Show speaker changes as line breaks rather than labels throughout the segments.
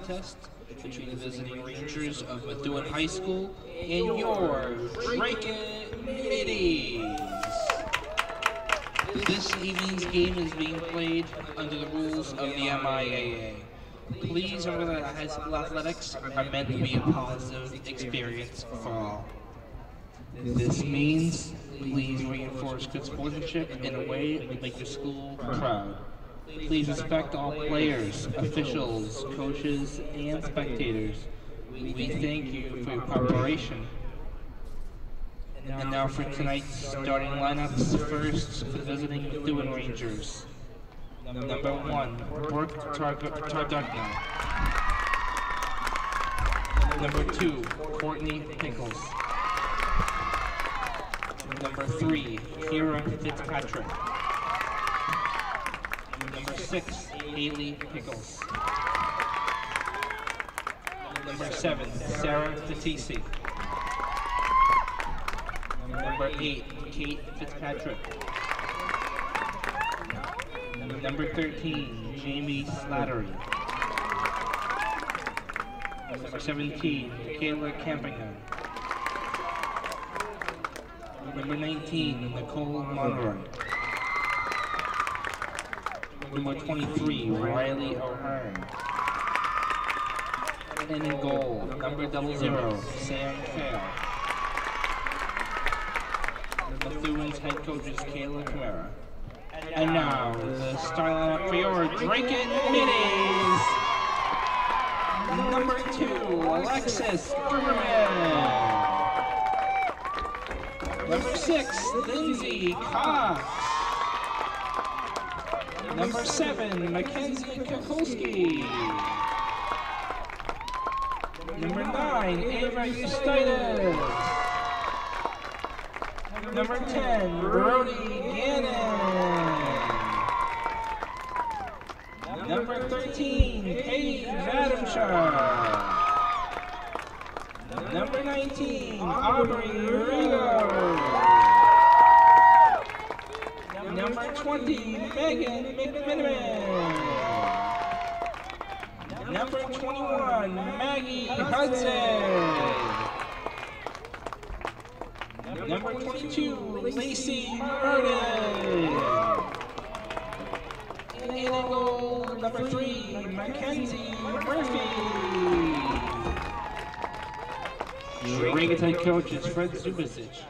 contest between the visiting Rangers of Methuen High School and your Dracut Middies. This evening's game is being played under the rules of the MIAA. Please remember that high school athletics are meant to be a positive experience for all. This means please reinforce good sportsmanship in a way that make your school proud. Please respect all players, officials, coaches, and spectators. We thank you for your cooperation. And now for tonight's starting lineups. First, the visiting Methuen Rangers. Number one, Brooke Tardugna. Number two, Courtney Pickles. Number three, Kira Fitzpatrick. Number six, Haley Pickles. Number seven, Sarah Fatisi. Number eight, Kate Fitzpatrick. Number 13, Jamie Slattery. Number 17, Kayla Campingham. Number 19, Nicole Monroy. Number 23, Riley O'Hearn. And in goal, number double zero, Sam Fair. Methuen's head coach is Kayla Camara. And now, the starting lineup for your Dracut Middies. Number two, Alexis German. Number six, Lindsay Cox. Number seven, Mackenzie Kukulski. Number nine, Ava Eustitis. Number 10, Brody Gannon. Number 13, Paige Adamshire. Number 19, Aubrey Megan McMiniman. Number 21, Maggie Hudson. Number 22, Lacey. And in goal, number 3, Mackenzie Murphy. Your head coach is Fred Zubasic.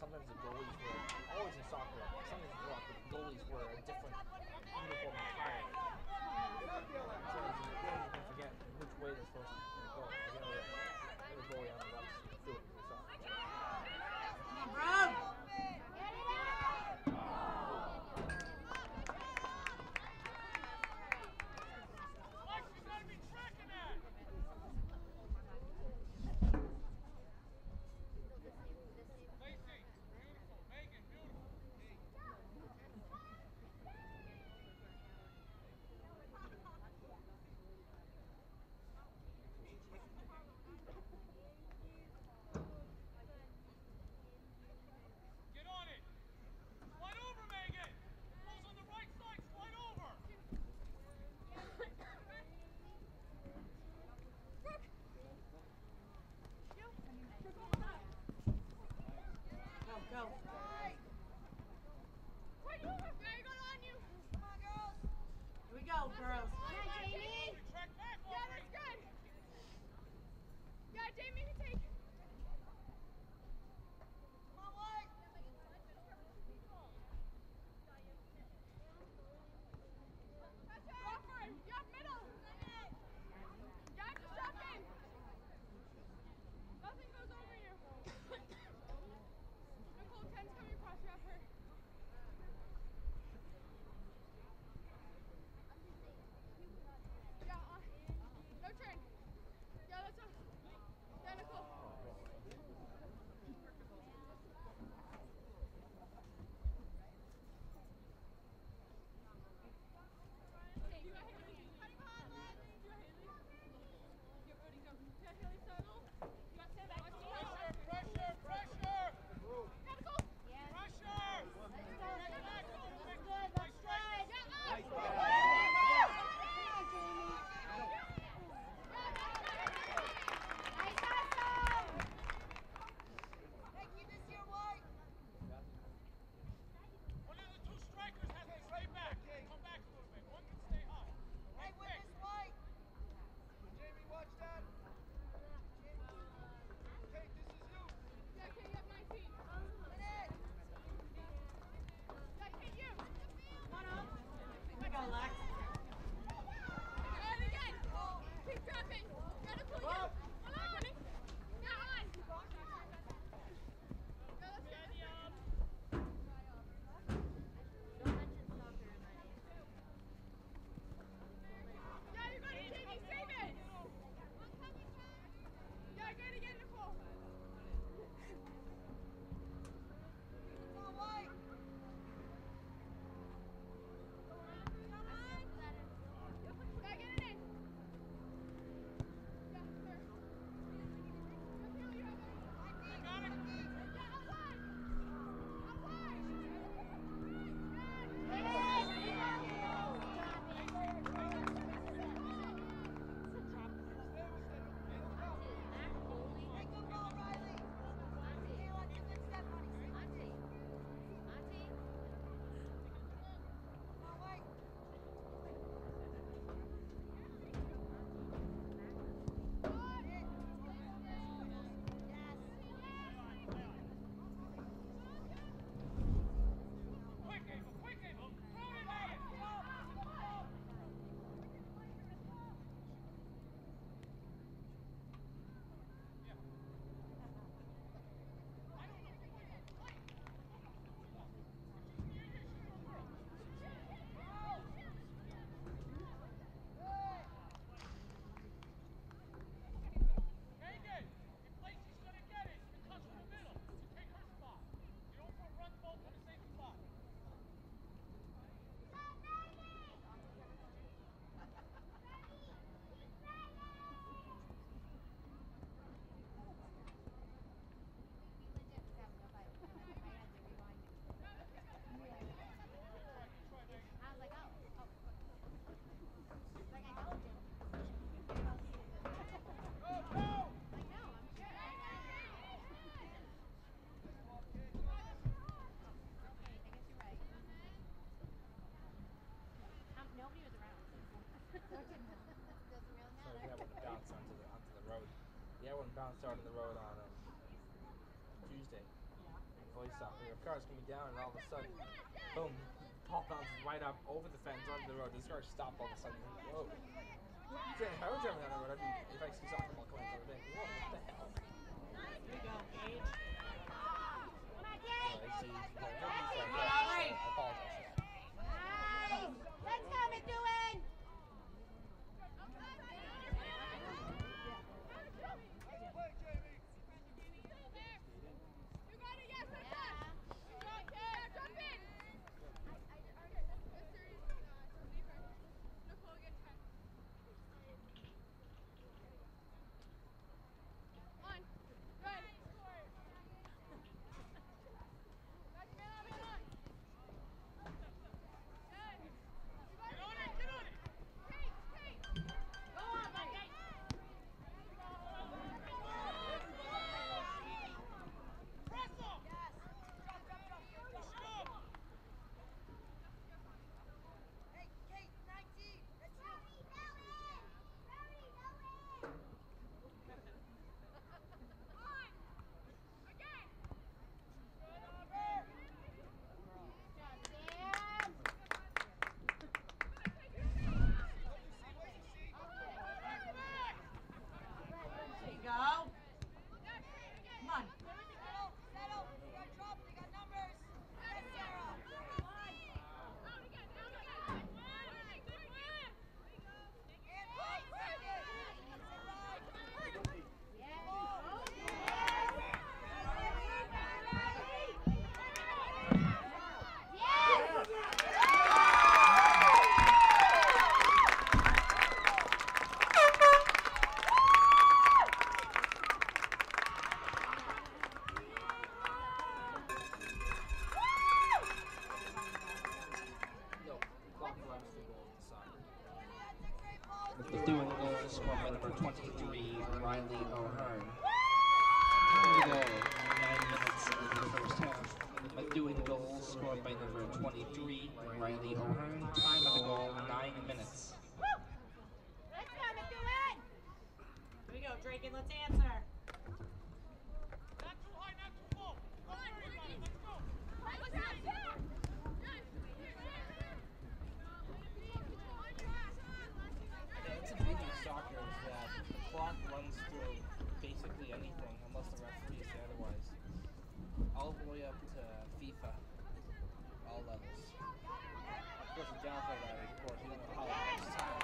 Sometimes pound starting the road on um, Tuesday.
Police officer, your car's coming down, and all of a sudden, boom, Paul bounces right up over the fence onto the road. This car stopped all of a sudden. Whoa. If I were driving on the road, I'd if I see soccer ball coming over there, whoa, what the hell?
Here we go,
Paige. Well,
play
don't
know how
long it's
time.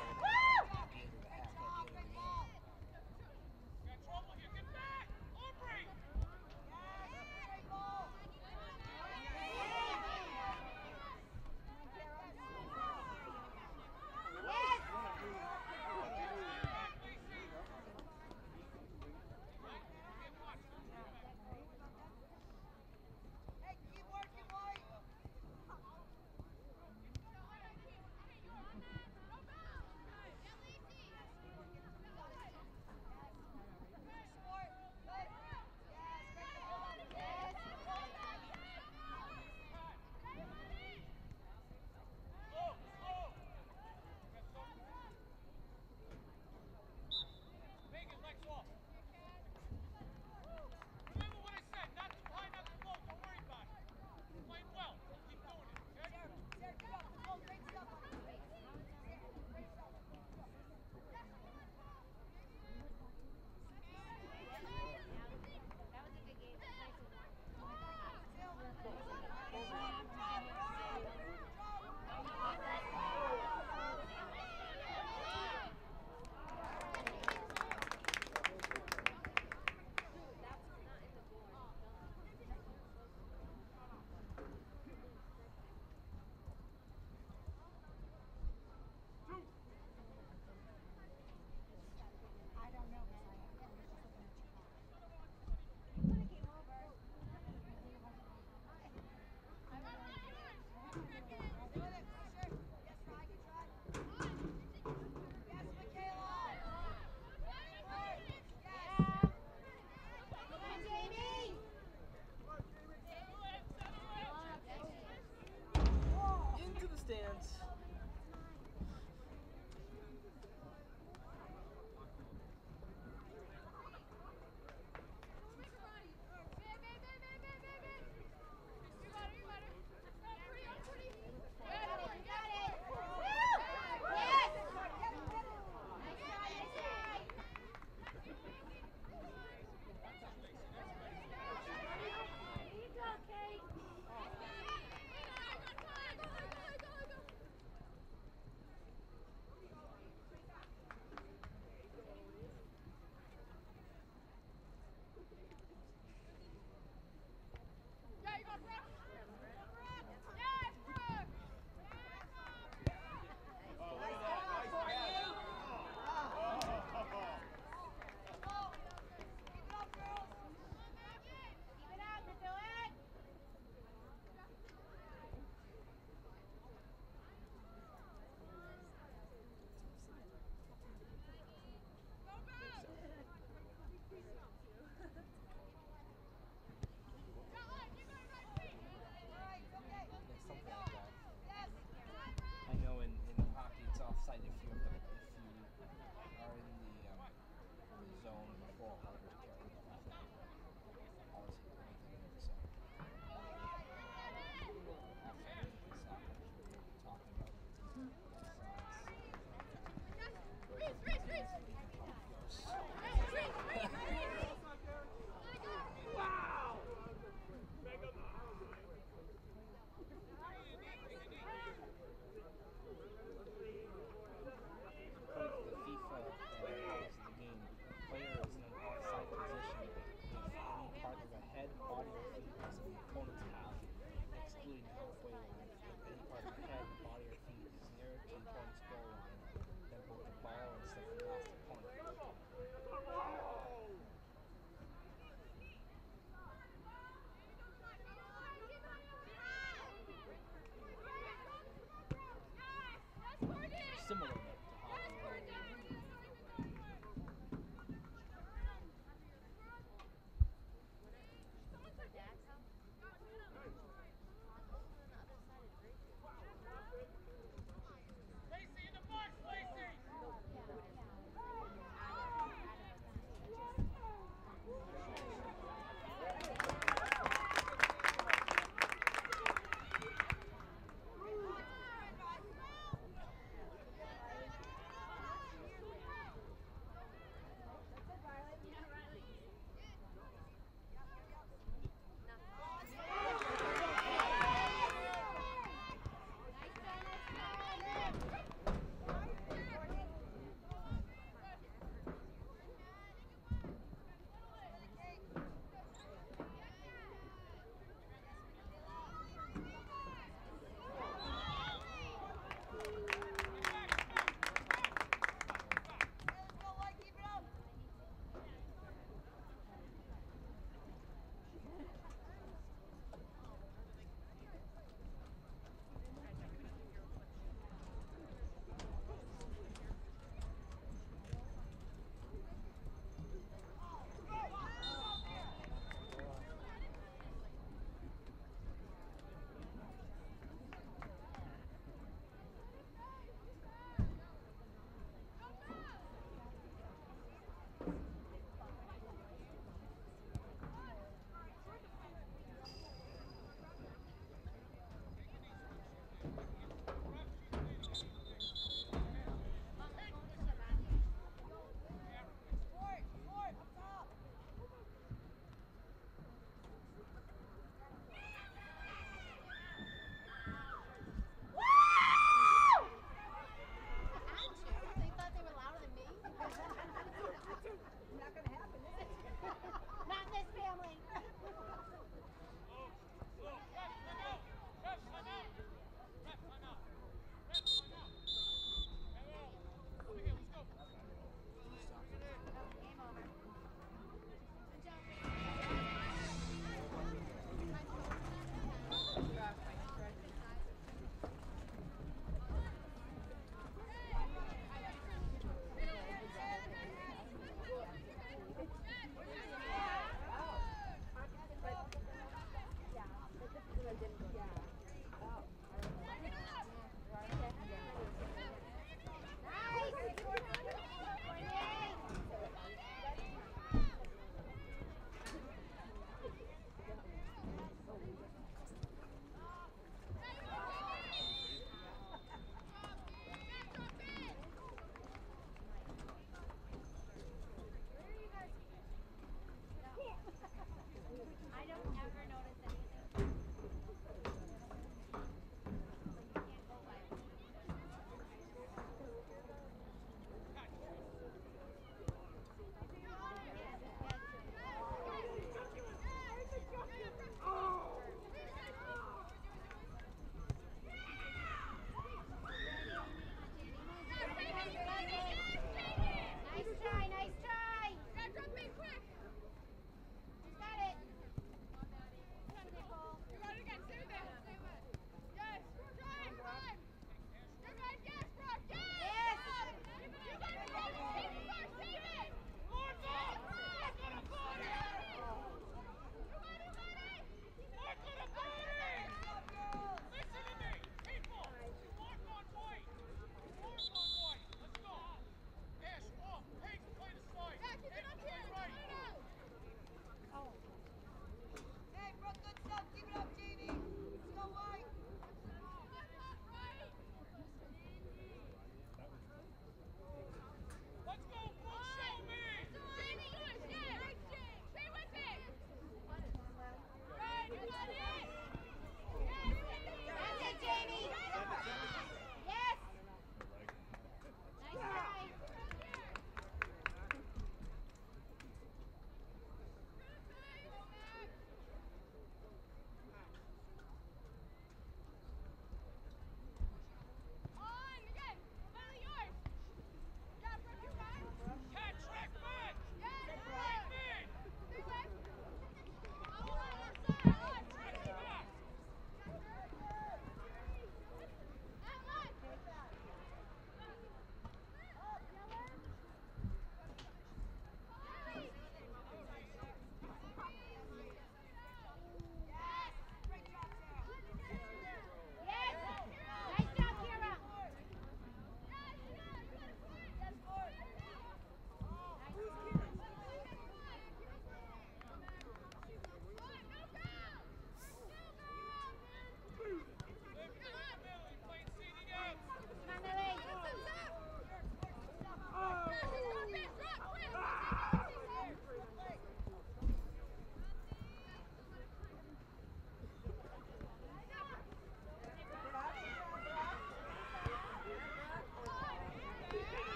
similar.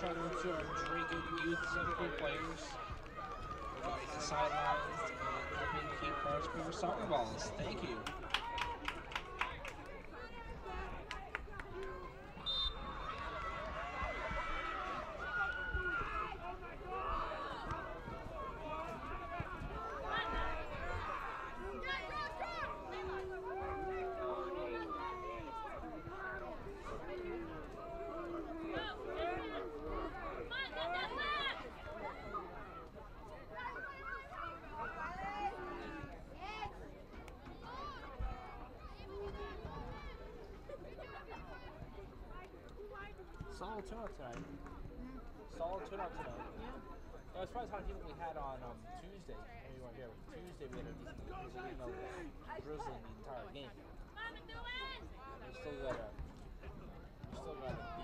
shout Charlotte are very good youth uh, soccer players. We're going to sideline and helping keep cars for soccer balls. Thank you. drizzling the entire game. Still gotta, still gotta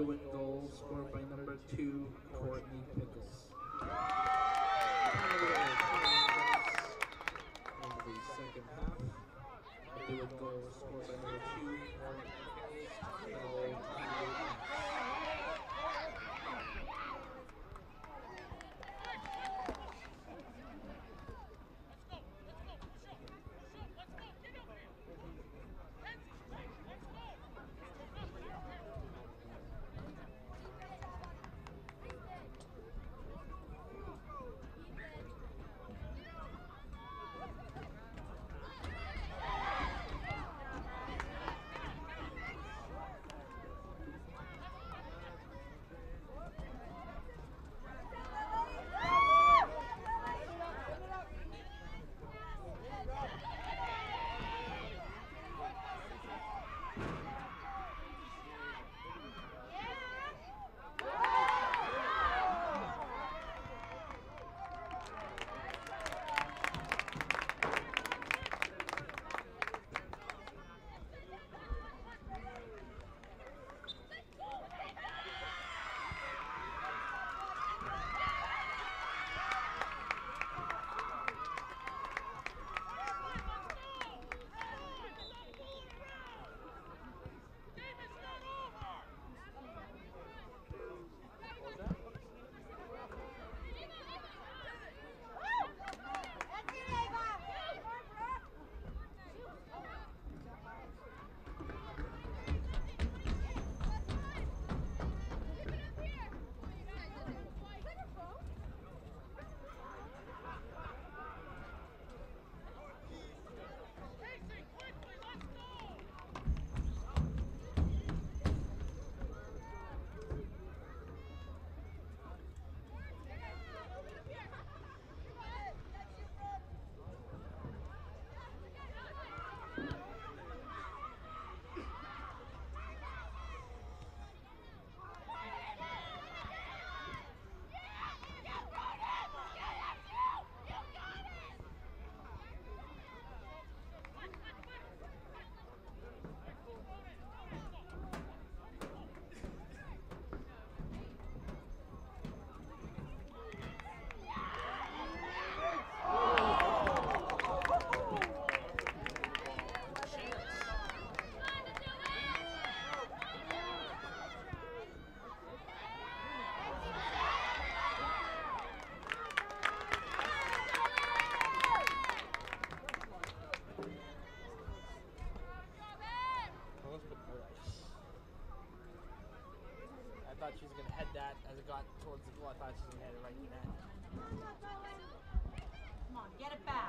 Win goal scored by number two, Courtney Pickles. Into the second half. The win goal scored
I thought she was gonna head that as it got towards the goal. I thought she was gonna head it right in the net.
Come on, get it back.